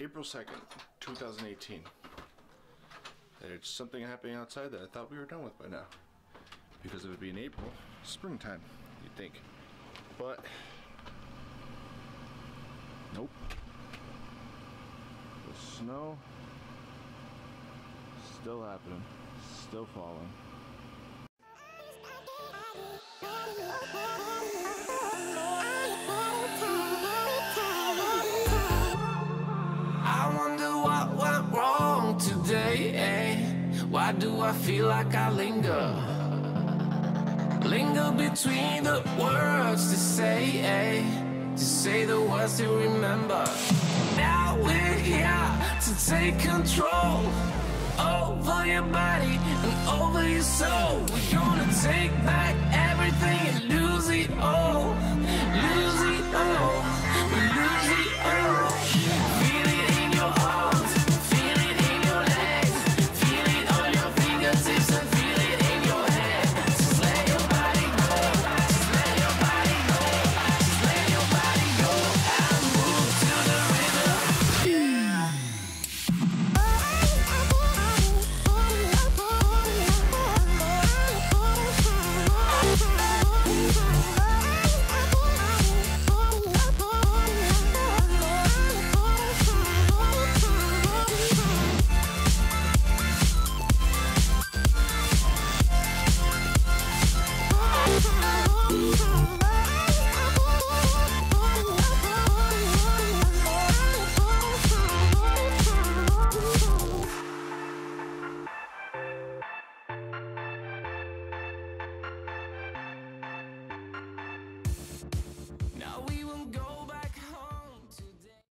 April 2nd, 2018. There's something happening outside that I thought we were done with by now. Because it would be in April, springtime, you'd think. But, nope. The snow, still happening, still falling. Today. Eh? Why do I feel like I linger? Linger between the words to say, eh? To say the words to remember. Now we're here to take control over your body and over your soul. We're gonna take back